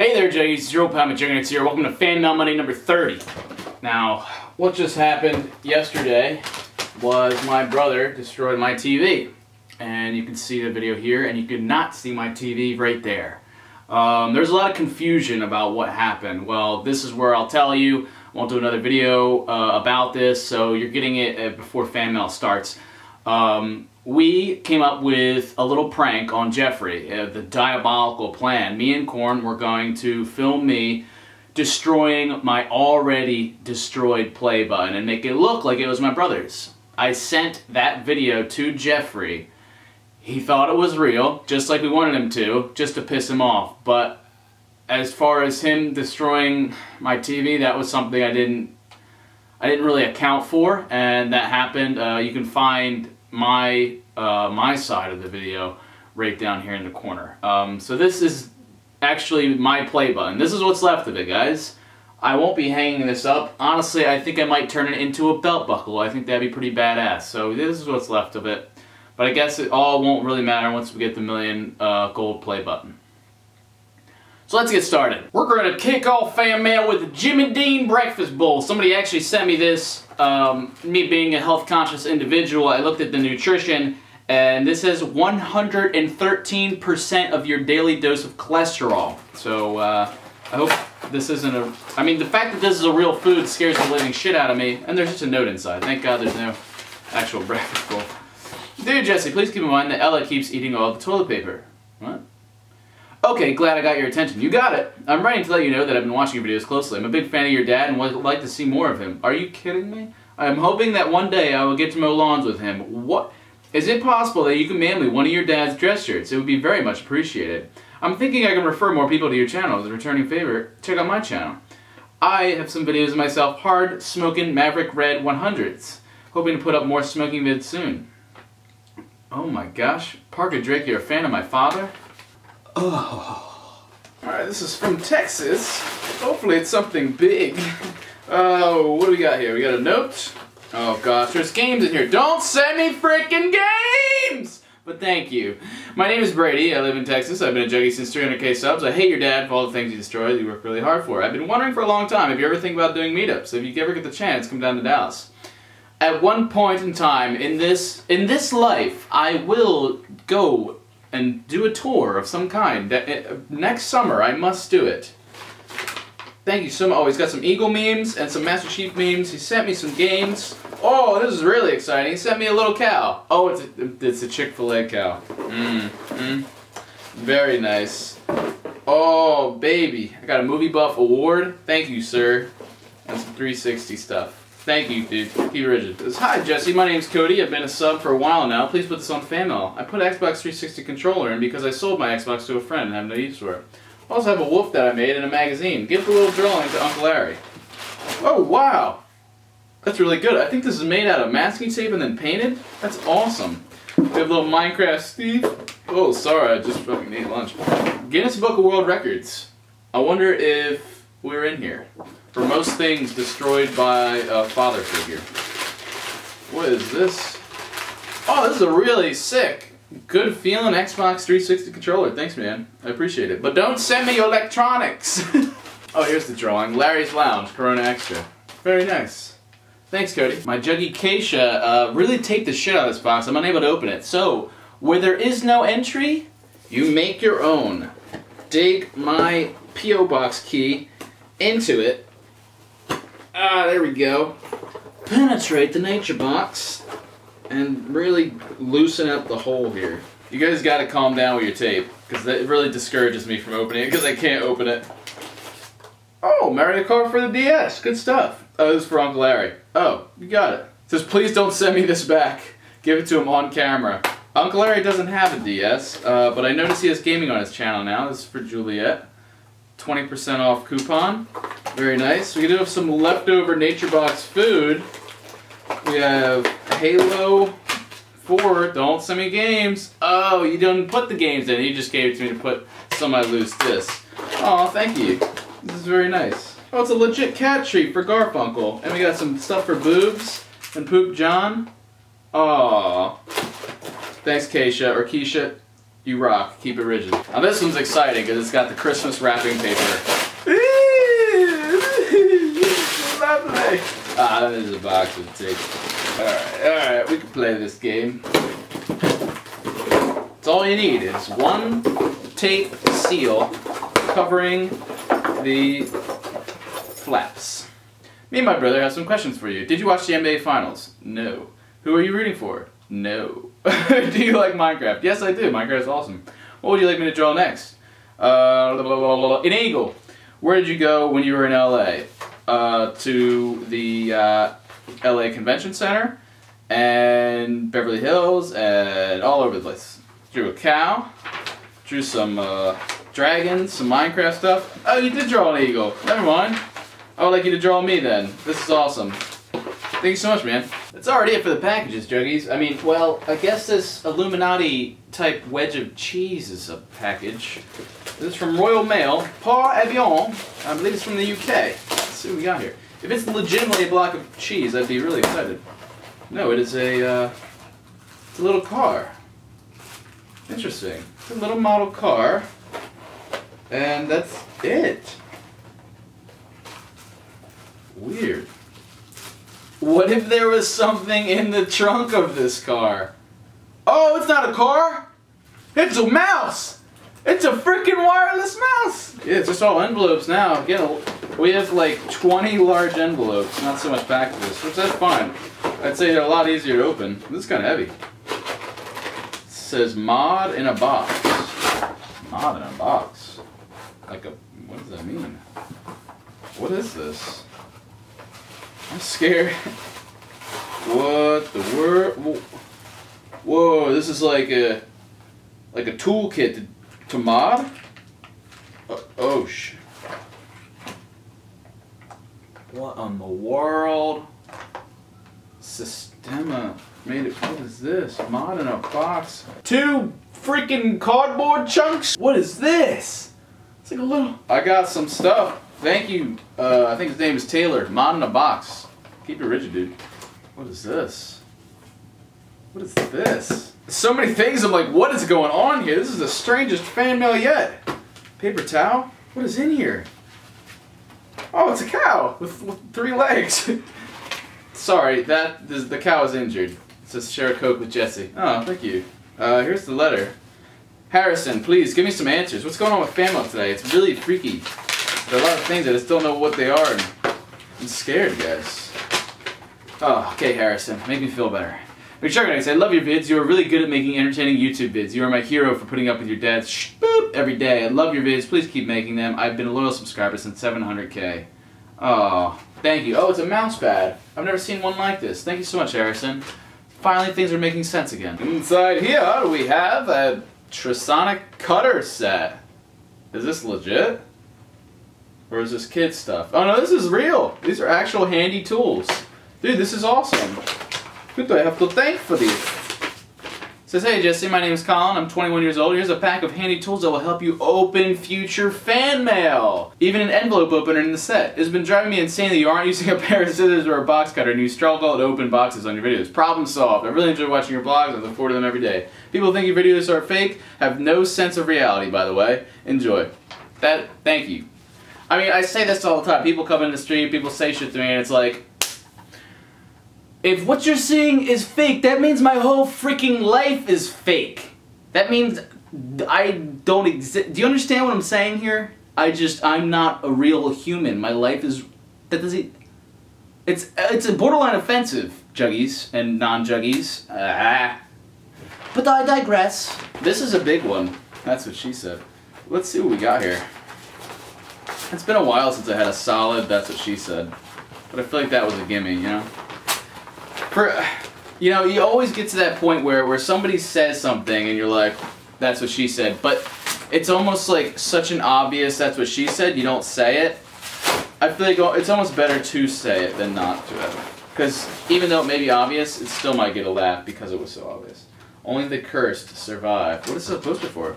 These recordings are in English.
Hey there, Juggies. Old pal McJuggernuggets here. Welcome to Fan Mail Monday number 30. Now, what just happened yesterday was my brother destroyed my TV. And you can see the video here, and you could not see my TV right there. Um, there's a lot of confusion about what happened. Well, this is where I'll tell you. I won't do another video uh, about this, so you're getting it uh, before fan mail starts. Um, we came up with a little prank on Jeffrey, uh, the diabolical plan. Me and Corn were going to film me destroying my already destroyed play button and make it look like it was my brother's. I sent that video to Jeffrey. He thought it was real, just like we wanted him to, just to piss him off. But as far as him destroying my TV, that was something I didn't I didn't really account for, and that happened. Uh, you can find my uh, my side of the video right down here in the corner. Um, so this is actually my play button. This is what's left of it, guys. I won't be hanging this up. Honestly, I think I might turn it into a belt buckle. I think that'd be pretty badass. So this is what's left of it. But I guess it all won't really matter once we get the million uh, gold play button. So let's get started. We're going to kick off fan mail with the Jimmy Dean Breakfast Bowl. Somebody actually sent me this. Um, me being a health conscious individual, I looked at the nutrition and this has 113% of your daily dose of cholesterol. So uh, I hope this isn't a... I mean, the fact that this is a real food scares the living shit out of me. And there's just a note inside. Thank God there's no actual breakfast bowl. Dear Jesse, please keep in mind that Ella keeps eating all the toilet paper. What? Okay, glad I got your attention. You got it. I'm writing to let you know that I've been watching your videos closely. I'm a big fan of your dad and would like to see more of him. Are you kidding me? I'm hoping that one day I will get to mow lawns with him. What? Is it possible that you can mail me one of your dad's dress shirts? It would be very much appreciated. I'm thinking I can refer more people to your channel as a returning favor. Check out my channel. I have some videos of myself hard smoking Maverick Red 100s. Hoping to put up more smoking vids soon. Oh my gosh. Parker Drake, you're a fan of my father? Oh. Alright, this is from Texas. Hopefully it's something big. Oh, what do we got here? We got a note. Oh gosh, there's games in here. Don't send me freaking games! But thank you. My name is Brady. I live in Texas. I've been a juggie since 300k subs. I hate your dad for all the things he destroyed. You work really hard for. I've been wondering for a long time if you ever think about doing meetups. If you ever get the chance, come down to Dallas. At one point in time in this in this life, I will go and do a tour of some kind. Uh, next summer, I must do it. Thank you so much. Oh, he's got some Eagle memes and some Master Chief memes. He sent me some games. Oh, this is really exciting. He sent me a little cow. Oh, it's a, it's a Chick-fil-A cow. Mmm, mmm. Very nice. Oh, baby. I got a Movie Buff award. Thank you, sir. And some 360 stuff. Thank you, dude. Keep rigid. Hi, Jesse. My name's Cody. I've been a sub for a while now. Please put this on fan mail. I put Xbox 360 controller in because I sold my Xbox to a friend and have no use for it. I also have a wolf that I made in a magazine. Give the little drawing to Uncle Larry. Oh, wow. That's really good. I think this is made out of masking tape and then painted. That's awesome. We have little Minecraft Steve. Oh, sorry, I just fucking ate lunch. Guinness Book of World Records. I wonder if we're in here for most things destroyed by a father figure. What is this? Oh, this is a really sick, good feeling Xbox 360 controller. Thanks, man. I appreciate it. But don't send me electronics! oh, here's the drawing. Larry's Lounge, Corona Extra. Very nice. Thanks, Cody. My Juggy Keisha uh, really taped the shit out of this box. I'm unable to open it. So, where there is no entry, you make your own. Dig my P.O. Box key into it Ah, there we go. Penetrate the nature box and really loosen up the hole here. You guys gotta calm down with your tape, because that really discourages me from opening it, because I can't open it. Oh, Mario Kart for the DS. Good stuff. Oh, this is for Uncle Larry. Oh, you got it. it. Says, please don't send me this back. Give it to him on camera. Uncle Larry doesn't have a DS, uh, but I notice he has gaming on his channel now. This is for Juliet. 20% off coupon. Very nice. We do have some leftover Nature Box food. We have Halo 4, don't send me games. Oh, you didn't put the games in. You just gave it to me to put some of my loose discs. Oh, thank you. This is very nice. Oh, it's a legit cat treat for Garfunkel. And we got some stuff for Boobs and Poop John. Aw. Thanks, Keisha, or Keisha. You rock. Keep it rigid. Now this one's exciting because it's got the Christmas wrapping paper. Lovely. Ah, that is a box of tape. Alright, alright, we can play this game. It's all you need is one tape seal covering the flaps. Me and my brother have some questions for you. Did you watch the NBA Finals? No. Who are you rooting for? No. do you like Minecraft? Yes, I do. Minecraft's awesome. What would you like me to draw next? Uh, blah, blah, blah, an eagle. Where did you go when you were in LA? Uh, to the uh, LA Convention Center and Beverly Hills and all over the place. Drew a cow. Drew some uh, dragons, some Minecraft stuff. Oh, you did draw an eagle. Never mind. I would like you to draw me then. This is awesome. Thank you so much, man. That's already it for the packages, Juggies. I mean, well, I guess this Illuminati type wedge of cheese is a package. This is from Royal Mail, Par Avion. I believe it's from the UK. Let's see what we got here. If it's legitimately a block of cheese, I'd be really excited. No, it is a, uh, it's a little car. Interesting. It's a little model car. And that's it. Weird. What if there was something in the trunk of this car? Oh, it's not a car! It's a mouse! It's a freaking wireless mouse! Yeah, it's just all envelopes now. Again, we have like 20 large envelopes, not so much packages, which that's fine. I'd say they're a lot easier to open. This is kind of heavy. It says mod in a box. Mod in a box. Like a, what does that mean? What is this? I'm scared. what the word? Whoa, this is like a like a toolkit to, to mod. Uh, oh sh. What in the world? Sistema made it. What is this? Mod in a box. Two freaking cardboard chunks. What is this? It's like a little. I got some stuff. Thank you. Uh, I think his name is Taylor. Mod in a box. Keep it rigid, dude. What is this? What is this? So many things. I'm like, what is going on here? This is the strangest fan mail yet. Paper towel? What is in here? Oh, it's a cow with, with three legs. Sorry, that this, the cow is injured. It says share a coke with Jesse. Oh, thank you. Uh, here's the letter. Harrison, please give me some answers. What's going on with fan mail today? It's really freaky. There are a lot of things I just don't know what they are. I'm scared, guys. Oh, okay, Harrison. Make me feel better. McSharknites, I love your vids. You are really good at making entertaining YouTube vids. You are my hero for putting up with your dad's sh boop every day. I love your vids. Please keep making them. I've been a loyal subscriber since 700k. Oh, thank you. Oh, it's a mouse pad. I've never seen one like this. Thank you so much, Harrison. Finally, things are making sense again. Inside here, we have a Trisonic cutter set. Is this legit? Or is this kid stuff? Oh no, this is real. These are actual handy tools. Dude, this is awesome. Who do I have to thank for these? Says, hey Jesse, my name is Colin, I'm 21 years old. Here's a pack of handy tools that will help you open future fan mail. Even an envelope opener in the set. It's been driving me insane that you aren't using a pair of scissors or a box cutter and you struggle to open boxes on your videos. Problem solved. I really enjoy watching your blogs, I look forward to them every day. People think your videos are fake, have no sense of reality, by the way. Enjoy. That, thank you. I mean, I say this all the time. People come in the street, people say shit to me, and it's like, if what you're seeing is fake, that means my whole freaking life is fake. That means I don't exist. Do you understand what I'm saying here? I just, I'm not a real human. My life is, that doesn't, it's, it's a borderline offensive, juggies and non-juggies. Ah. But I digress. This is a big one. That's what she said. Let's see what we got here. It's been a while since I had a solid that's what she said. But I feel like that was a gimme, you know? For, you know, you always get to that point where, where somebody says something and you're like, that's what she said. But it's almost like such an obvious that's what she said, you don't say it. I feel like it's almost better to say it than not to it. Because even though it may be obvious, it still might get a laugh because it was so obvious. Only the cursed survive. What is this poster for?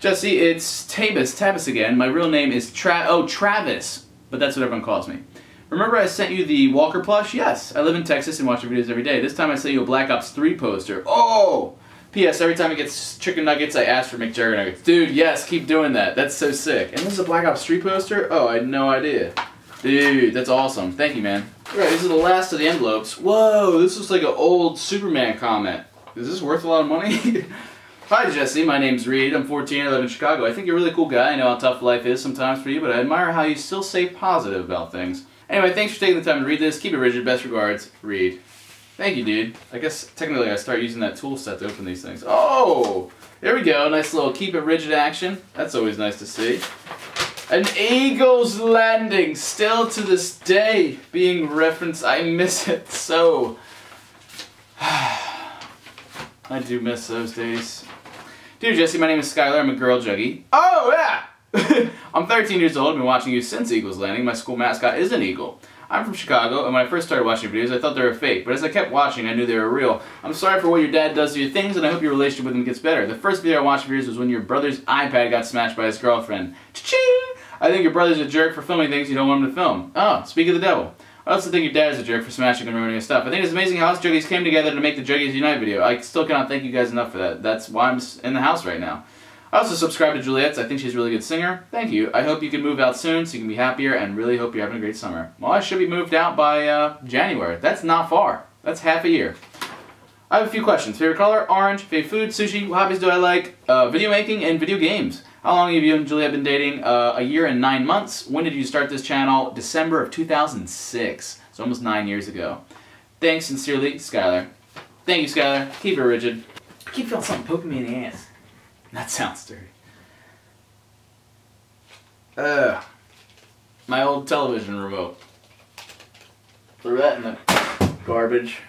Jesse, it's Tabus, Tabus again. My real name is Tra- oh, Travis, but that's what everyone calls me. Remember I sent you the Walker plush? Yes, I live in Texas and watch your videos every day. This time I sent you a Black Ops 3 poster. Oh! P.S. Every time he gets chicken nuggets, I ask for McJugger nuggets. Dude, yes, keep doing that. That's so sick. And this is a Black Ops 3 poster? Oh, I had no idea. Dude, that's awesome. Thank you, man. Alright, these are the last of the envelopes. Whoa, this looks like an old Superman comment. Is this worth a lot of money? Hi, Jesse. My name's Reed. I'm 14. I live in Chicago. I think you're a really cool guy. I know how tough life is sometimes for you, but I admire how you still stay positive about things. Anyway, thanks for taking the time to read this. Keep it rigid. Best regards, Reed. Thank you, dude. I guess technically I start using that tool set to open these things. Oh! There we go. Nice little keep it rigid action. That's always nice to see. An Eagle's Landing, still to this day being referenced. I miss it so. I do miss those days. Dear Jesse, my name is Skylar. I'm a girl juggy. Oh, yeah! I'm 13 years old. I've been watching you since Eagle's Landing. My school mascot is an eagle. I'm from Chicago, and when I first started watching videos, I thought they were fake, but as I kept watching, I knew they were real. I'm sorry for what your dad does to your things, and I hope your relationship with him gets better. The first video I watched of yours was when your brother's iPad got smashed by his girlfriend. Cha-ching! I think your brother's a jerk for filming things you don't want him to film. Oh, speak of the devil. I also think your dad is a jerk for smashing and ruining his stuff. I think it's amazing how us Juggies came together to make the Juggies Unite video. I still cannot thank you guys enough for that. That's why I'm in the house right now. I also subscribe to Juliet's. I think she's a really good singer. Thank you. I hope you can move out soon so you can be happier and really hope you're having a great summer. Well, I should be moved out by uh, January. That's not far. That's half a year. I have a few questions. Favorite color? Orange. Favorite food? Sushi. What hobbies do I like? Uh, video making and video games. How long have you and Juliet been dating? Uh, a year and nine months. When did you start this channel? December of 2006. So almost nine years ago. Thanks sincerely, Skylar. Thank you, Skylar. Keep it rigid. I keep feeling something poking me in the ass. That sounds dirty. Ugh. My old television remote. Threw that in the garbage.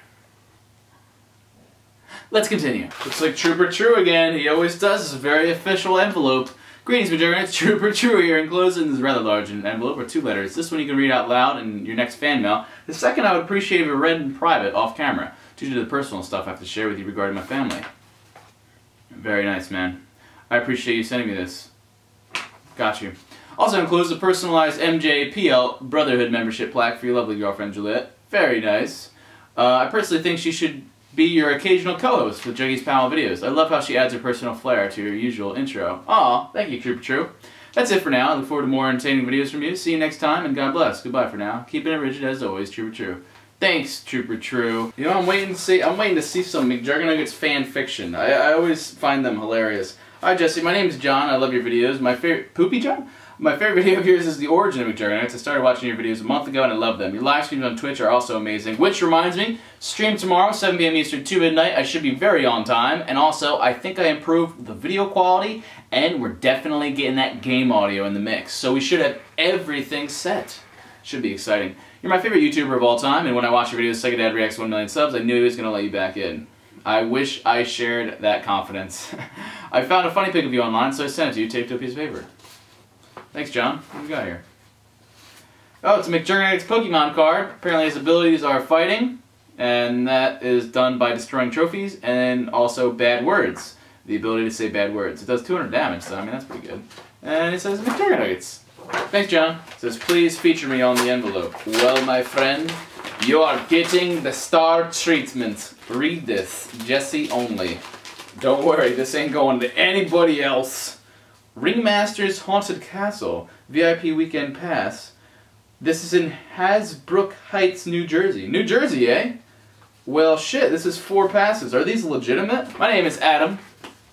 Let's continue. Looks like Trooper True again. He always does. It's a very official envelope. Greetings, Majority. It's Trooper True here. Enclosed in this rather large envelope are two letters. This one you can read out loud in your next fan mail. The second I would appreciate if you read in private, off camera, due to the personal stuff I have to share with you regarding my family. Very nice, man. I appreciate you sending me this. Got you. Also includes a personalized MJPL Brotherhood membership plaque for your lovely girlfriend Juliet. Very nice. Uh, I personally think she should be your occasional co-host with Juggy's Panel videos. I love how she adds her personal flair to your usual intro. Aw, thank you, Trooper True. That's it for now. I look forward to more entertaining videos from you. See you next time, and God bless. Goodbye for now. Keeping it rigid as always, Trooper True. Thanks, Trooper True. You know, I'm waiting to see. I'm waiting to see some McJuggernuggets fan fiction. I, I always find them hilarious. Hi Jesse, my name is John. I love your videos. My favorite Poopy John. My favorite video of yours is the origin of McJuggernuggets. I started watching your videos a month ago and I love them. Your live streams on Twitch are also amazing. Which reminds me, stream tomorrow, 7 p.m. Eastern, 2 midnight. I should be very on time. And also, I think I improved the video quality and we're definitely getting that game audio in the mix. So we should have everything set. Should be exciting. You're my favorite YouTuber of all time, and when I watched your videos, Psycho Dad Reacts 1 million subs, I knew he was going to let you back in. I wish I shared that confidence. I found a funny pic of you online, so I sent it to you, taped to a piece of paper. Thanks, John. What do we got here? Oh, it's a McJuggernuggets Pokemon card. Apparently his abilities are fighting, and that is done by destroying trophies, and also bad words. The ability to say bad words. It does 200 damage, so I mean, that's pretty good. And it says McJuggernuggets. Thanks, John. It says, please feature me on the envelope. Well, my friend, you are getting the star treatment. Read this. Jesse only. Don't worry, this ain't going to anybody else. Ringmaster's Haunted Castle. VIP Weekend Pass. This is in Hasbrouck Heights, New Jersey. New Jersey, eh? Well, shit, this is four passes. Are these legitimate? My name is Adam.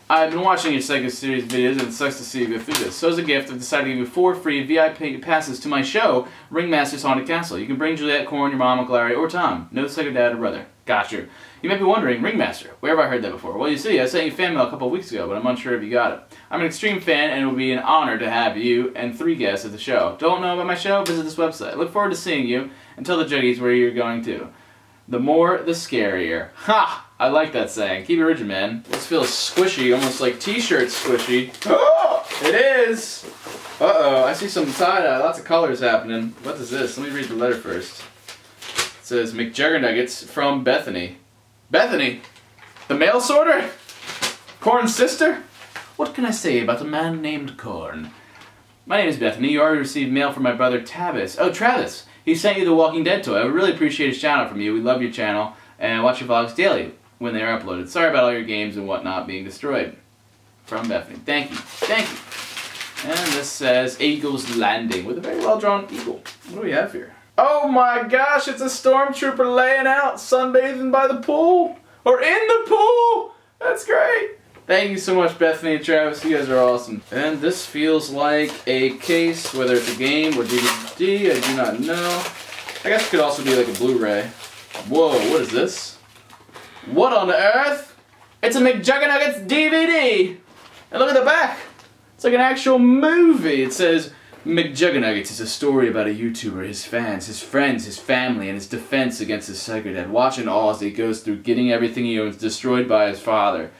I've been watching your Psycho Series videos and it sucks to see you go through this. So as a gift, I've decided to give you four free VIP passes to my show, Ringmaster's Haunted Castle. You can bring Juliet, Corn, your mom, Uncle Larry, or Tom. No second dad or brother. Got you. You might be wondering, Ringmaster, where have I heard that before? Well, you see, I sent you fan mail a couple weeks ago, but I'm unsure if you got it. I'm an extreme fan, and it will be an honor to have you and three guests at the show. Don't know about my show? Visit this website. Look forward to seeing you, and tell the juggies where you're going to. The more, the scarier. Ha! I like that saying. Keep it rigid, man. This feels squishy, almost like t-shirt squishy. Oh! It is! Uh-oh, I see some tie-dye, lots of colors happening. What is this? Let me read the letter first. Says, McJuggernuggets from Bethany. Bethany? The mail sorter? Corn's sister? What can I say about a man named Corn? My name is Bethany. You already received mail from my brother Tavis. Oh, Travis! He sent you the Walking Dead toy. I would really appreciate a shout out from you. We love your channel and watch your vlogs daily. when they are uploaded. Sorry about all your games and whatnot being destroyed. From Bethany. Thank you. Thank you. And this says Eagle's Landing with a very well drawn eagle. What do we have here? Oh my gosh, it's a stormtrooper laying out, sunbathing by the pool. Or in the pool! That's great! Thank you so much, Bethany and Travis. You guys are awesome. And this feels like a case, whether it's a game or DVD, I do not know. I guess it could also be like a Blu-ray. Whoa, what is this? What on earth? It's a McJuggernuggets DVD! And look at the back! It's like an actual movie. It says, McJuggernuggets is a story about a YouTuber, his fans, his friends, his family, and his defense against his psycho dad. Watch in awe as he goes through getting everything he owns destroyed by his father.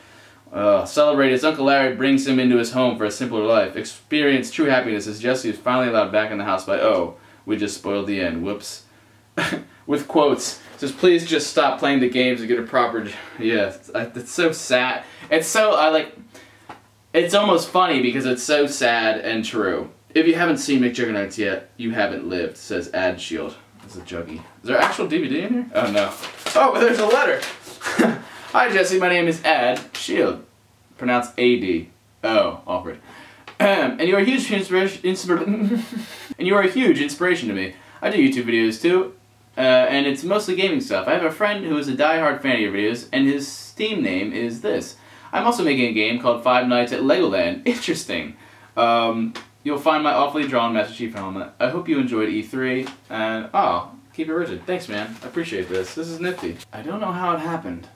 Uh, celebrate as Uncle Larry brings him into his home for a simpler life. Experience true happiness as Jesse is finally allowed back in the house by, oh, we just spoiled the end. Whoops. With quotes. Says, please just stop playing the games and get a proper... Yeah, it's so sad. It's so, I like... It's almost funny because it's so sad and true. If you haven't seen McJuggernuggets yet, you haven't lived, says Ad Shield. There's a juggy. Is there actual DVD in here? Oh no. Oh, but there's a letter! Hi Jesse, my name is Ad Shield. Pronounced A-D. Oh, awkward. and you are a huge inspiration, and you are a huge inspiration to me. I do YouTube videos too, uh, and it's mostly gaming stuff. I have a friend who is a die-hard fan of your videos, and his Steam name is this. I'm also making a game called Five Nights at Legoland. Interesting. Um, you'll find my awfully drawn Master Chief helmet. I hope you enjoyed E3, and oh, keep it rigid. Thanks, man. I appreciate this. This is nifty. I don't know how it happened,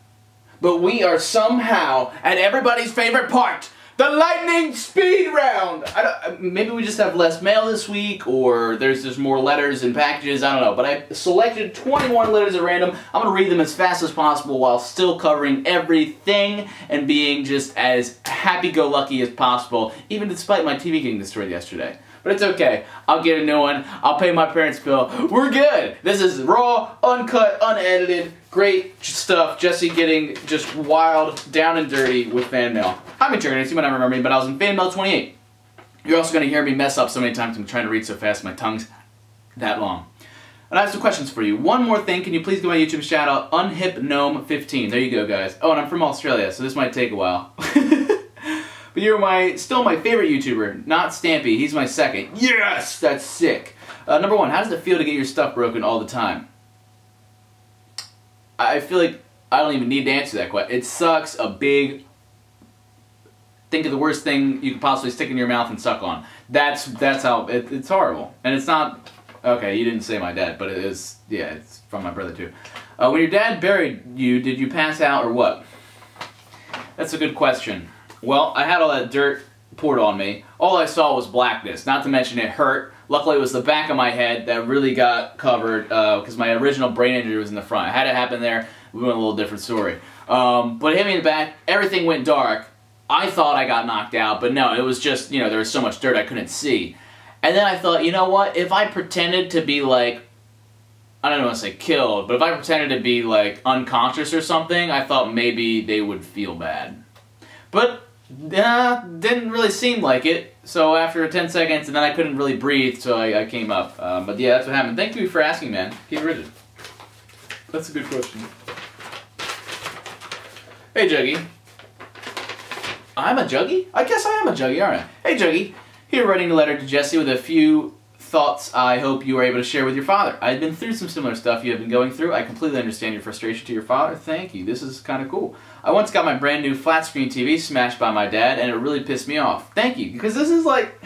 but we are somehow at everybody's favorite part. The lightning speed round! Uh, maybe we just have less mail this week, or there's just more letters and packages, I don't know. But I selected 21 letters at random. I'm to read them as fast as possible while still covering everything and being just as happy-go-lucky as possible, even despite my TV getting destroyed yesterday. But it's okay. I'll get a new one. I'll pay my parents' bill. We're good. This is raw, uncut, unedited, great stuff. Jesse getting just wild, down and dirty with fan mail. I'm journalist. You might not remember me, but I was in fan mail 28. You're also going to hear me mess up so many times. I'm trying to read so fast. My tongue's that long. And I have some questions for you. One more thing, can you please give my YouTube shout out, unhipgnome15. There you go, guys. Oh, and I'm from Australia, so this might take a while. But you're my still my favorite YouTuber, not Stampy. He's my second. Yes, that's sick. Uh, number one, how does it feel to get your stuff broken all the time? I feel like I don't even need to answer that question. It sucks a big. Think of the worst thing you could possibly stick in your mouth and suck on. That's that's how it, it's horrible, and it's not. Okay, you didn't say my dad, but it is. Yeah, it's from my brother too. Uh, when your dad buried you, did you pass out or what? That's a good question. Well, I had all that dirt poured on me. All I saw was blackness, not to mention it hurt. Luckily, it was the back of my head that really got covered because uh, my original brain injury was in the front. Had it happen there, we went a little different story. Um, but it hit me in the back, everything went dark. I thought I got knocked out, but no, it was just, you know, there was so much dirt I couldn't see. And then I thought, you know what, if I pretended to be like, I don't want to say killed, but if I pretended to be like unconscious or something, I thought maybe they would feel bad. But uh, didn't really seem like it. So after 10 seconds, and then I couldn't really breathe, so I, I came up. Um, but yeah, that's what happened. Thank you for asking, man. Keep rigid. That's a good question. Hey, Juggy. I'm a Juggy? I guess I am a Juggy, aren't I? Hey, Juggy. Here writing a letter to Jesse with a few thoughts I hope you were able to share with your father. I've been through some similar stuff you have been going through. I completely understand your frustration to your father. Thank you. This is kind of cool. I once got my brand new flat screen TV smashed by my dad and it really pissed me off. Thank you. Because this is like...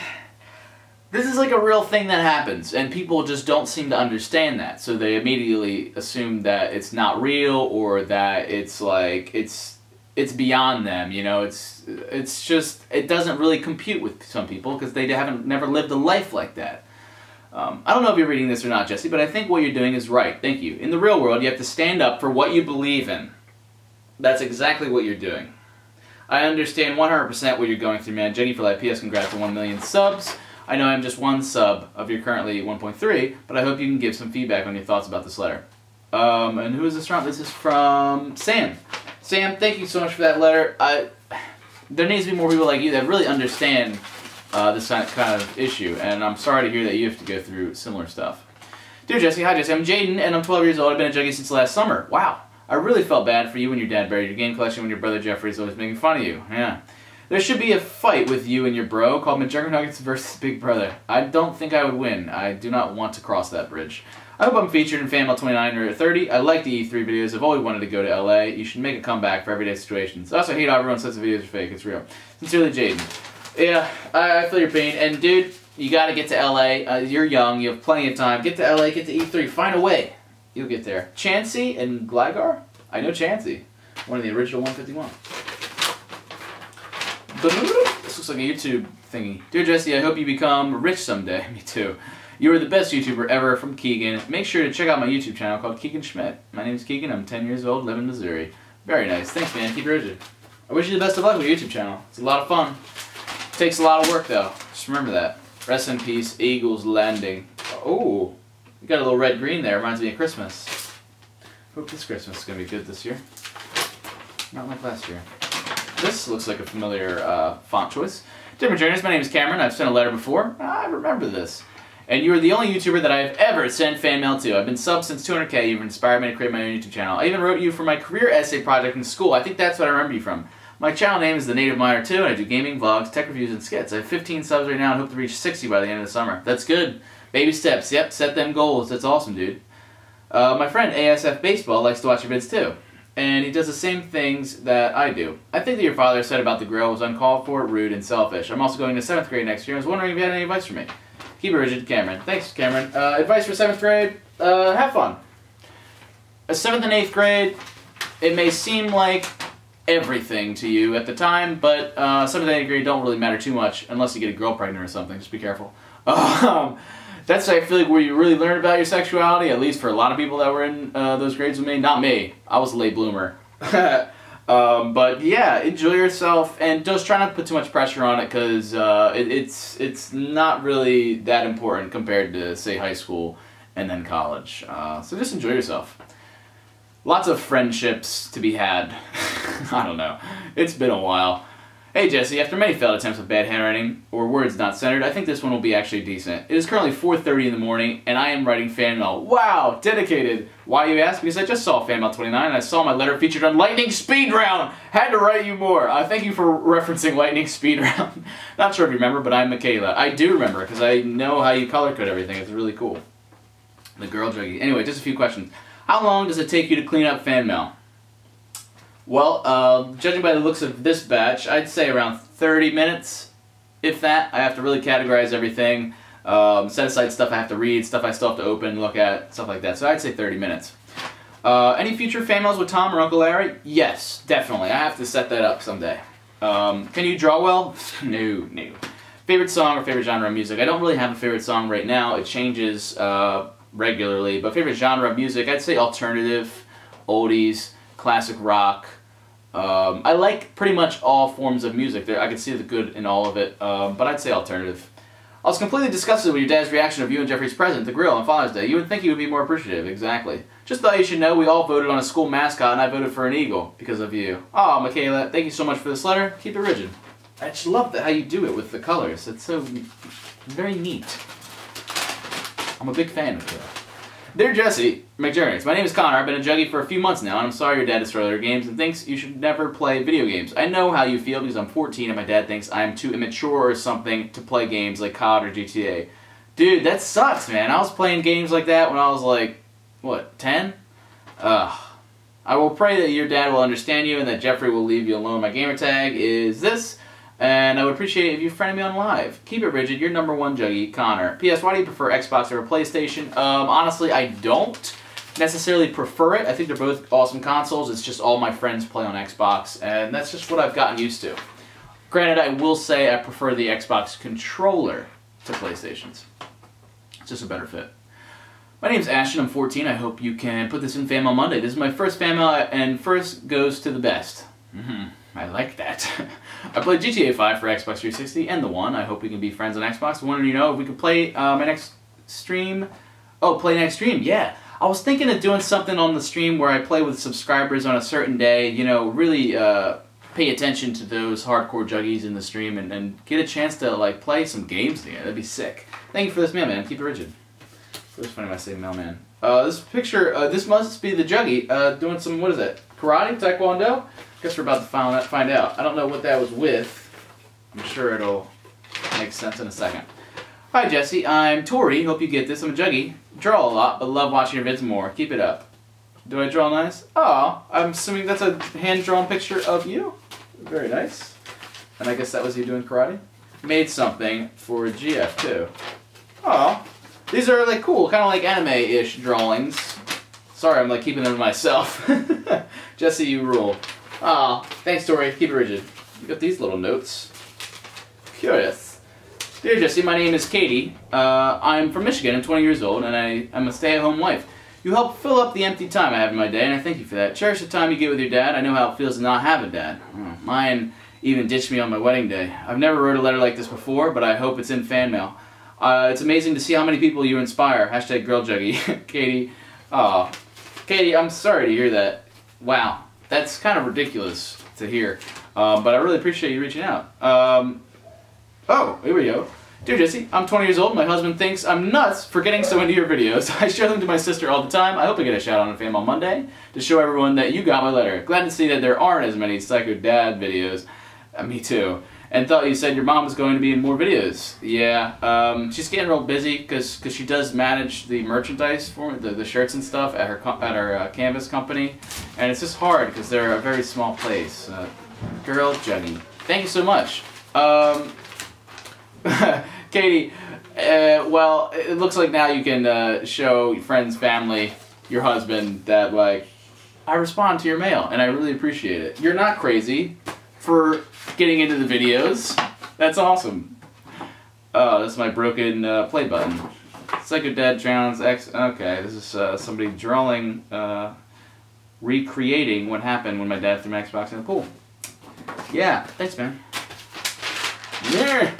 This is like a real thing that happens and people just don't seem to understand that. So they immediately assume that it's not real or that it's like... It's it's beyond them, you know. It's it's just it doesn't really compute with some people because they haven't never lived a life like that. Um, I don't know if you're reading this or not, Jesse, but I think what you're doing is right. Thank you. In the real world, you have to stand up for what you believe in. That's exactly what you're doing. I understand 100% what you're going through, man. Juggy for Life, P.S. Congrats on 1 million subs. I know I'm just one sub of your currently 1.3, but I hope you can give some feedback on your thoughts about this letter. Um, and who is this from? This is from Sam. Sam, thank you so much for that letter. I, there needs to be more people like you that really understand uh, this kind of issue, and I'm sorry to hear that you have to go through similar stuff. Dear Jesse, hi Jesse, I'm Jaden, and I'm 12 years old. I've been a Juggy since last summer. Wow. I really felt bad for you when your dad buried your game collection when your brother Jeffrey is always making fun of you. Yeah. There should be a fight with you and your bro called McJuggernuggets versus Big Brother. I don't think I would win. I do not want to cross that bridge. I hope I'm featured in FanMail 29 or 30. I like the E3 videos. I've always wanted to go to LA. You should make a comeback for everyday situations. I also hate how everyone says the videos are fake. It's real. Sincerely, Jaden. Yeah, I, I, feel your pain. And dude, you got to get to LA. Uh, you're young. You have plenty of time. Get to LA. Get to E3. Find a way. You'll get there. Chansey and Gligar? I know Chansey. One of the original 151. This looks like a YouTube thingy. Dear Jesse, I hope you become rich someday. Me too. You are the best YouTuber ever from Keegan. Make sure to check out my YouTube channel called Keegan Schmidt. My name is Keegan. I'm 10 years old, live in Missouri. Very nice. Thanks, man. Keep rigid. I wish you the best of luck with your YouTube channel. It's a lot of fun. Takes a lot of work, though. Just remember that. Rest in peace, Eagles Landing. Oh, you got a little red-green there. Reminds me of Christmas. Hope this Christmas is going to be good this year. Not like last year. This looks like a familiar uh, font choice. Different journeys, my name is Cameron. I've sent a letter before. I remember this. And you are the only YouTuber that I have ever sent fan mail to. I've been sub since 200k. You've inspired me to create my own YouTube channel. I even wrote you for my career essay project in school. I think that's what I remember you from. My channel name is The Native Miner 2, and I do gaming, vlogs, tech reviews, and skits. I have 15 subs right now and hope to reach 60 by the end of the summer. That's good. Baby steps. Yep, set them goals. That's awesome, dude. Uh, my friend ASF Baseball likes to watch your vids too and he does the same things that I do. I think that your father said about the grill was uncalled for, rude, and selfish. I'm also going to 7th grade next year. I was wondering if you had any advice for me. Keep it rigid, Cameron. Thanks, Cameron. Uh, advice for 7th grade? Uh, have fun. A 7th and 8th grade, it may seem like everything to you at the time, but uh, 7th and 8th grade don't really matter too much unless you get a girl pregnant or something. Just be careful. Um, that's I feel like where you really learn about your sexuality. At least for a lot of people that were in uh, those grades with me. Not me. I was a late bloomer. um, but yeah, enjoy yourself and just try not to put too much pressure on it because uh, it, it's it's not really that important compared to say high school and then college. Uh, so just enjoy yourself. Lots of friendships to be had. I don't know. It's been a while. Hey Jesse, after many failed attempts with bad handwriting or words not centered, I think this one will be actually decent. It is currently 4.30 in the morning and I am writing fan mail. Wow, dedicated. Why you ask? Because I just saw fan mail 29 and I saw my letter featured on Lightning Speed Round. Had to write you more. Uh, thank you for referencing Lightning Speed Round. Not sure if you remember, but I'm Michaela. I do remember because I know how you color code everything. It's really cool. The girl juggy. Anyway, just a few questions. How long does it take you to clean up fan mail? Well, uh, judging by the looks of this batch, I'd say around 30 minutes, if that. I have to really categorize everything, um, set aside stuff I have to read, stuff I still have to open, look at, stuff like that. So I'd say 30 minutes. Uh, any future fan mails with Tom or Uncle Larry? Yes, definitely. I have to set that up someday. Um, can you draw well? no, no. Favorite song or favorite genre of music? I don't really have a favorite song right now. It changes uh, regularly. But favorite genre of music, I'd say alternative, oldies, classic rock. Um, I like pretty much all forms of music. There, I can see the good in all of it, um, but I'd say alternative. I was completely disgusted with your dad's reaction of you and Jeffrey's present, the grill, on Father's Day. You would think he would be more appreciative, exactly. Just thought you should know we all voted on a school mascot and I voted for an eagle because of you. Oh, Michaela, thank you so much for this letter. Keep it rigid. I just love how you do it with the colors. It's so very neat. I'm a big fan of it. Dear Jesse My name is Connor. I've been a juggie for a few months now, and I'm sorry your dad destroyed your games and thinks you should never play video games. I know how you feel because I'm 14 and my dad thinks I'm too immature or something to play games like COD or GTA. Dude, that sucks, man. I was playing games like that when I was like, what, 10? Ugh. I will pray that your dad will understand you and that Jeffrey will leave you alone. My gamertag is this. And I would appreciate if you friended me on live. Keep it rigid. You're number one juggie, Connor. P.S. Why do you prefer Xbox over PlayStation? Um, honestly, I don't necessarily prefer it. I think they're both awesome consoles. It's just all my friends play on Xbox, and that's just what I've gotten used to. Granted, I will say I prefer the Xbox controller to PlayStation's. It's just a better fit. My name's Ashton, I'm 14. I hope you can put this in Fan Mail Monday. This is my first Fan Mail, and first goes to the best. Mm -hmm. I like that. I played GTA 5 for Xbox 360 and the One. I hope we can be friends on Xbox. I wanted to know if we could play uh, my next stream. Oh, play next stream, yeah. I was thinking of doing something on the stream where I play with subscribers on a certain day, you know, really uh, pay attention to those hardcore juggies in the stream and, and get a chance to like play some games together. That'd be sick. Thank you for this mail, man. Keep it rigid. It was funny when I say mailman. Uh, this picture, uh, this must be the Juggy uh, doing some, what is it? Karate, Taekwondo? I Guess we're about to find out, find out. I don't know what that was with. I'm sure it'll make sense in a second. Hi Jesse, I'm Tori. Hope you get this. I'm a Juggy. Draw a lot, but love watching your vids more. Keep it up. Do I draw nice? Oh, I'm assuming that's a hand-drawn picture of you. Very nice. And I guess that was you doing karate? Made something for GF too. Oh, these are like cool, kind of like anime-ish drawings. Sorry, I'm like keeping them to myself. Jesse, you rule. Oh, thanks Tori. Keep it rigid. You got these little notes. Curious. Dear Jesse, my name is Katie. Uh, I'm from Michigan. I'm 20 years old, and I, I'm a stay-at-home wife. You help fill up the empty time I have in my day, and I thank you for that. Cherish the time you get with your dad. I know how it feels to not have a dad. Oh, mine even ditched me on my wedding day. I've never wrote a letter like this before, but I hope it's in fan mail. Uh, it's amazing to see how many people you inspire. Hashtag girl juggy. Katie. Aw. Katie, I'm sorry to hear that. Wow. That's kind of ridiculous to hear. Um, but I really appreciate you reaching out. Um, oh, here we go. Dear Jesse, I'm 20 years old. My husband thinks I'm nuts for getting so into your videos. I show them to my sister all the time. I hope I get a shout out on Fan Mail Monday to show everyone that you got my letter. Glad to see that there aren't as many Psycho Dad videos. Uh, me too. And thought you said your mom was going to be in more videos. Yeah, um, she's getting real busy because because she does manage the merchandise for the, the shirts and stuff at her at her uh, canvas company, and it's just hard because they're a very small place. Uh, girl, Jenny, thank you so much. Um, Katie, uh, well, it looks like now you can uh, show friends, family, your husband that, like, I respond to your mail, and I really appreciate it. You're not crazy for getting into the videos. That's awesome. Oh, this is my broken uh, play button. Psycho Dad Drowns X. Okay, this is uh, somebody drawing, uh, recreating what happened when my dad threw my Xbox in the pool. Yeah, thanks, man. Yeah.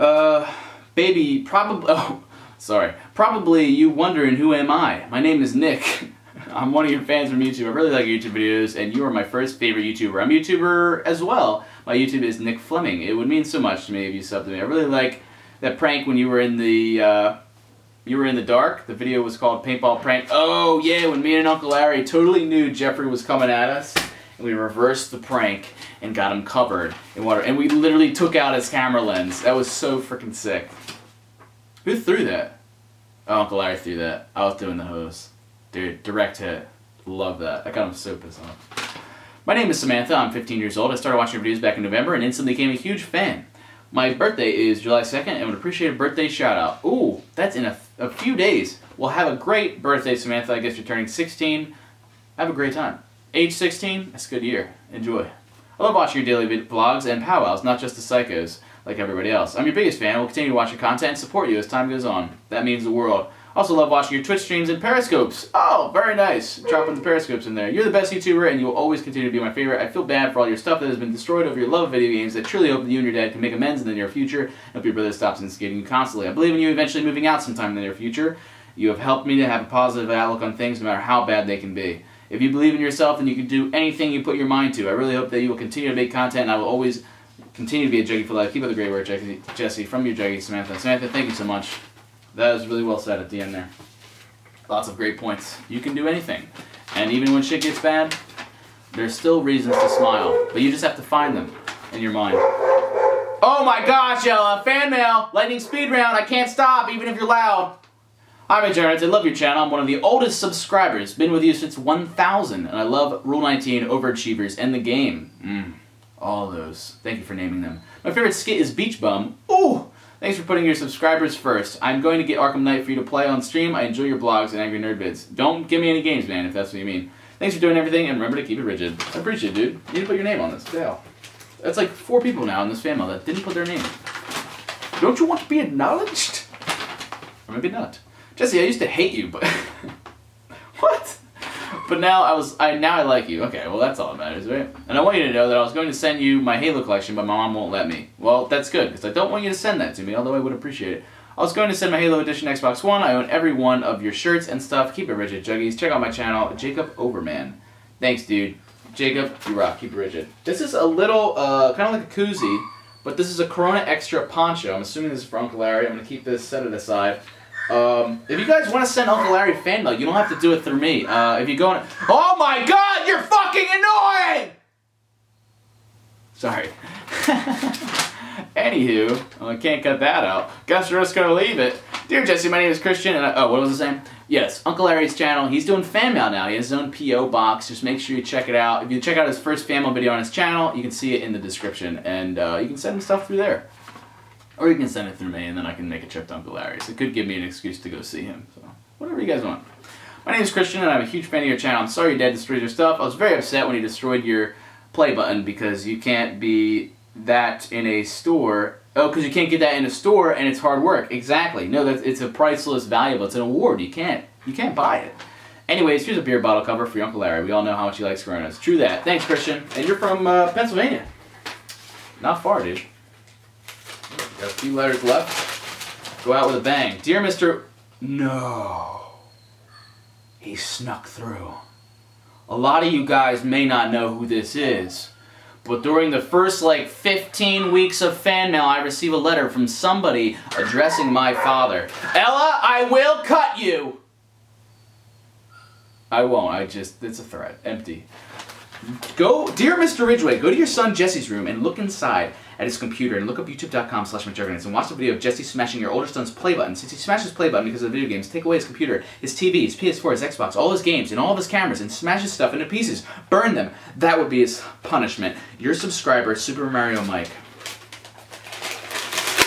Uh, baby, probably, oh, sorry. Probably you wondering who am I? My name is Nick. I'm one of your fans from YouTube. I really like YouTube videos, and you are my first favorite YouTuber. I'm a YouTuber as well. My YouTube is Nick Fleming. It would mean so much to me if you subbed to me. I really like that prank when you were in the, uh, you were in the dark. The video was called Paintball Prank. Oh, yeah, when me and Uncle Larry totally knew Jeffrey was coming at us, we reversed the prank and got him covered in water. And we literally took out his camera lens. That was so freaking sick. Who threw that? Oh, Uncle Larry threw that. I was doing the hose. Dude, direct hit. Love that. I got him so pissed off. My name is Samantha. I'm 15 years old. I started watching videos back in November and instantly became a huge fan. My birthday is July 2nd and would appreciate a birthday shout out. Ooh, that's in a, a few days. Well, have a great birthday, Samantha. I guess you're turning 16. Have a great time. Age 16, that's a good year. Enjoy. I love watching your daily vlogs and powwows, not just the psychos, like everybody else. I'm your biggest fan. We'll continue to watch your content and support you as time goes on. That means the world. Also love watching your Twitch streams and Periscopes. Oh, very nice. Dropping the Periscopes in there. You're the best YouTuber and you will always continue to be my favorite. I feel bad for all your stuff that has been destroyed over your love of video games. I truly hope that you and your dad can make amends in the near future. I hope your brother stops instigating you constantly. I believe in you eventually moving out sometime in the near future. You have helped me to have a positive outlook on things no matter how bad they can be. If you believe in yourself, then you can do anything you put your mind to. I really hope that you will continue to make content, and I will always continue to be a Juggy for life. Keep up the great work, Jesse. From your Juggy, Samantha. Samantha, thank you so much. That was really well said at the end there. Lots of great points. You can do anything. And even when shit gets bad, there's still reasons to smile. But you just have to find them in your mind. Oh my gosh, Ella! Fan mail! Lightning speed round! I can't stop, even if you're loud! Hi, my Jarrett. I love your channel. I'm one of the oldest subscribers. Been with you since 1000, and I love Rule 19 Overachievers and the game. Mm, all those. Thank you for naming them. My favorite skit is Beach Bum. Ooh! Thanks for putting your subscribers first. I'm going to get Arkham Knight for you to play on stream. I enjoy your blogs and Angry Nerd vids. Don't give me any games, man, if that's what you mean. Thanks for doing everything, and remember to keep it rigid. I appreciate it, dude. You need to put your name on this. Dale. That's like four people now in this family that didn't put their name. Don't you want to be acknowledged? Or maybe not. Jesse, I used to hate you, but what? But now I was, I now I like you. Okay, well that's all that matters, right? And I want you to know that I was going to send you my Halo collection, but my mom won't let me. Well, that's good because I don't want you to send that to me, although I would appreciate it. I was going to send my Halo Edition Xbox One. I own every one of your shirts and stuff. Keep it rigid, Juggies. Check out my channel, Jacob Overman. Thanks, dude. Jacob, you rock. Keep it rigid. This is a little, uh, kind of like a koozie, but this is a Corona Extra poncho. I'm assuming this is for Uncle Larry. I'm going to keep this, set it aside. Um, if you guys want to send Uncle Larry fan mail, you don't have to do it through me. Uh, if you go on, oh my God, you're fucking annoying. Sorry. Anywho, well, I can't cut that out. Guess we're just gonna leave it. Dear Jesse, my name is Christian, and I, oh, what was the same? Yes, Uncle Larry's channel. He's doing fan mail now. He has his own PO box. Just make sure you check it out. If you check out his first fan mail video on his channel, you can see it in the description, and uh, you can send him stuff through there. Or you can send it through me, and then I can make a trip to Uncle Larry's. It could give me an excuse to go see him. So, whatever you guys want. My name is Christian, and I'm a huge fan of your channel. I'm sorry your dad destroyed your stuff. I was very upset when he destroyed your play button because you can't be that in a store. Oh, because you can't get that in a store, and it's hard work. Exactly. No, that's it's a priceless, valuable. It's an award. You can't you can't buy it. Anyways, here's a beer bottle cover for your Uncle Larry. We all know how much he likes Coronas. True that. Thanks, Christian. And you're from uh, Pennsylvania. Not far, dude. Got a few letters left. Go out with a bang. Dear Mr. No. He snuck through. A lot of you guys may not know who this is, but during the first like 15 weeks of fan mail, I receive a letter from somebody addressing my father. Ella, I will cut you! I won't, I just, it's a threat. Empty. Go, dear Mr. Ridgway, go to your son Jesse's room and look inside at his computer and look up youtube.com slash and watch the video of Jesse smashing your older son's play button. Since he smashed his play button because of video games, take away his computer, his TV, his PS4, his Xbox, all his games, and all of his cameras, and smash his stuff into pieces. Burn them. That would be his punishment. Your subscriber, Super Mario Mike.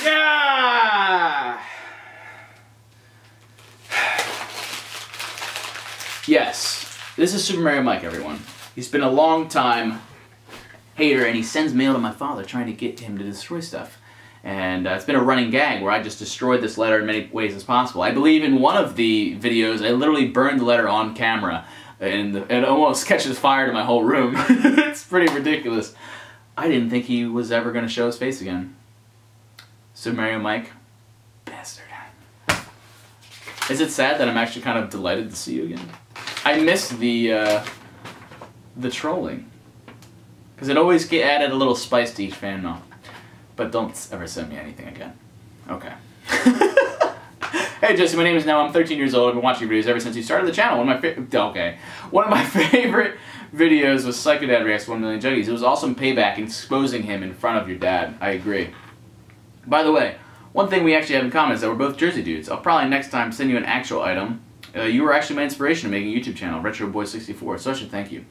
Yeah! Yes, this is Super Mario Mike, everyone. He's been a long time hater, and he sends mail to my father trying to get him to destroy stuff. And uh, it's been a running gag where I just destroyed this letter in many ways as possible. I believe in one of the videos, I literally burned the letter on camera, and it almost catches fire to my whole room. it's pretty ridiculous. I didn't think he was ever going to show his face again. Super Mario Mike, bastard. Is it sad that I'm actually kind of delighted to see you again? I missed the, uh, the trolling. Because it always get added a little spice to each fan mail. But don't ever send me anything again. Okay. hey Jesse, my name is Noah. I'm 13 years old. I've been watching videos ever since you started the channel. One of my favorite, okay. One of my favorite videos was Psycho Dad Reacts 1 Million Juggies. It was awesome payback exposing him in front of your dad. I agree. By the way, one thing we actually have in common is that we're both Jersey dudes. I'll probably next time send you an actual item. Uh, you were actually my inspiration to making a YouTube channel, Retro Boy 64 so I should thank you.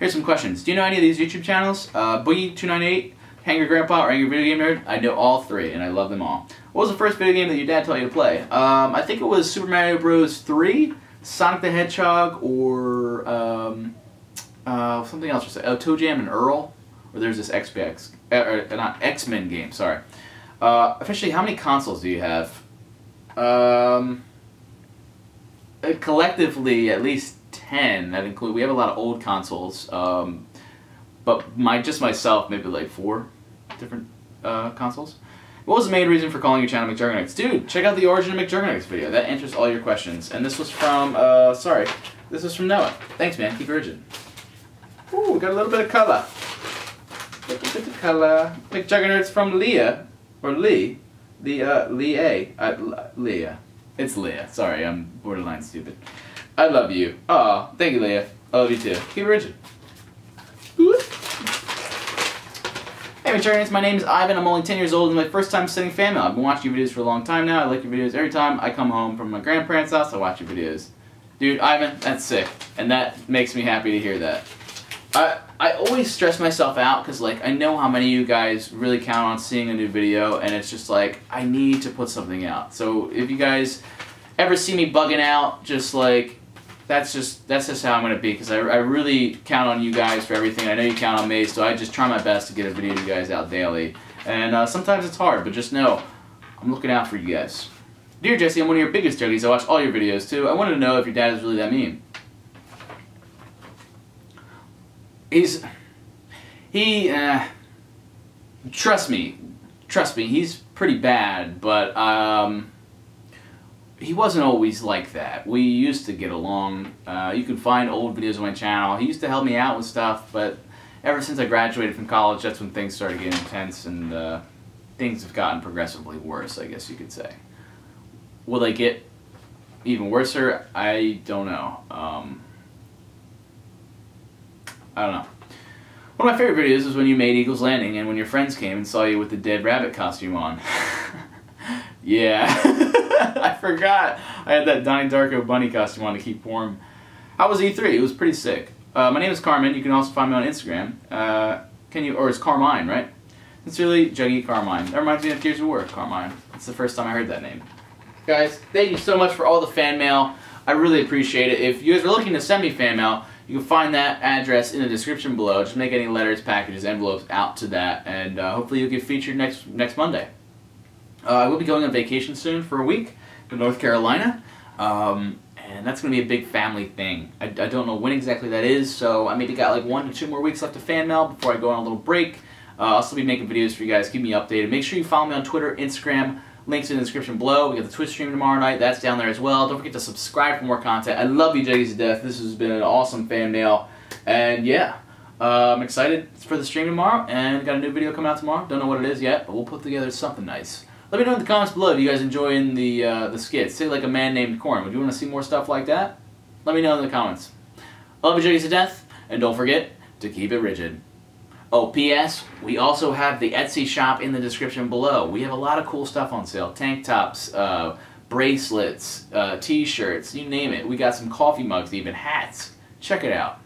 Here's some questions. Do you know any of these YouTube channels? Uh, Boogie298, Angry Grandpa, or Angry Video Game Nerd? I know all three, and I love them all. What was the first video game that your dad taught you to play? Um, I think it was Super Mario Bros. 3, Sonic the Hedgehog, or um, uh, something else. Oh, ToeJam and Earl? Or there's this XBX, uh, not X-Men game, sorry. Uh, officially, how many consoles do you have? Um, uh, collectively, at least 10 that include we have a lot of old consoles um, but my just myself maybe like four different uh, consoles what was the main reason for calling your channel McJuggernuggets? Dude, check out the Origin of McJuggernuggets video. That answers all your questions. And this was from, uh, sorry, this was from Noah. Thanks, man. Keep origin. Ooh, got a little bit of color. A little bit of color. McJuggernuggets from Leah, or Lee. The, uh, Leah. Uh, Leah. It's Leah. Sorry, I'm borderline stupid. I love you. Aw, thank you, Leah. I love you too. Keep it ridgid. Hey, Maturans, my name is Ivan. I'm only 10 years old and my first time sending fan mail. I've been watching your videos for a long time now. I like your videos every time I come home from my grandparents' house. I watch your videos. Dude, Ivan, that's sick. And that makes me happy to hear that. I, I always stress myself out because like I know how many of you guys really count on seeing a new video and it's just like I need to put something out. So if you guys ever see me bugging out, just like that's just that's just how I'm gonna be because I, I really count on you guys for everything. I know you count on me, so I just try my best to get a video to you guys out daily. And uh, sometimes it's hard, but just know I'm looking out for you guys. Dear Jesse, I'm one of your biggest juggies. I watch all your videos too. I wanted to know if your dad is really that mean. He's he uh, trust me, trust me. He's pretty bad, but um he wasn't always like that. We used to get along. Uh, you can find old videos on my channel. He used to help me out with stuff, but ever since I graduated from college, that's when things started getting intense and uh, things have gotten progressively worse, I guess you could say. Will they get even worser, I don't know. Um, I don't know. One of my favorite videos was when you made Eagle's Landing and when your friends came and saw you with the dead rabbit costume on. yeah. I forgot. I had that Donnie Darko bunny costume on to keep warm. How was E3? It was pretty sick. Uh, my name is Carmen. You can also find me on Instagram. Uh, can you, or it's Carmine, right? Sincerely, Juggy Carmine. That reminds me of Gears of War, Carmine. It's the first time I heard that name. Guys, thank you so much for all the fan mail. I really appreciate it. If you guys are looking to send me fan mail, you can find that address in the description below. Just make any letters, packages, envelopes out to that, and uh, hopefully you'll get featured next next Monday. Uh, I will be going on vacation soon for a week North Carolina. Um, and that's going to be a big family thing. I, I, don't know when exactly that is, so I maybe got like one to two more weeks left of fan mail before I go on a little break. Uh, I'll still be making videos for you guys. Keep me updated. Make sure you follow me on Twitter, Instagram, links in the description below. We got the Twitch stream tomorrow night. That's down there as well. Don't forget to subscribe for more content. I love you, Juggies to death. This has been an awesome fan mail. And yeah, uh, I'm excited for the stream tomorrow, and got a new video coming out tomorrow. Don't know what it is yet, but we'll put together something nice. Let me know in the comments below if you guys enjoying the uh, the skits. Say like a man named Corn. Would you want to see more stuff like that? Let me know in the comments. Love you, Juggies to death, and don't forget to keep it ridgid. Oh, P.S. We also have the Etsy shop in the description below. We have a lot of cool stuff on sale. Tank tops, uh, bracelets, uh, t-shirts, you name it. We got some coffee mugs, even hats. Check it out.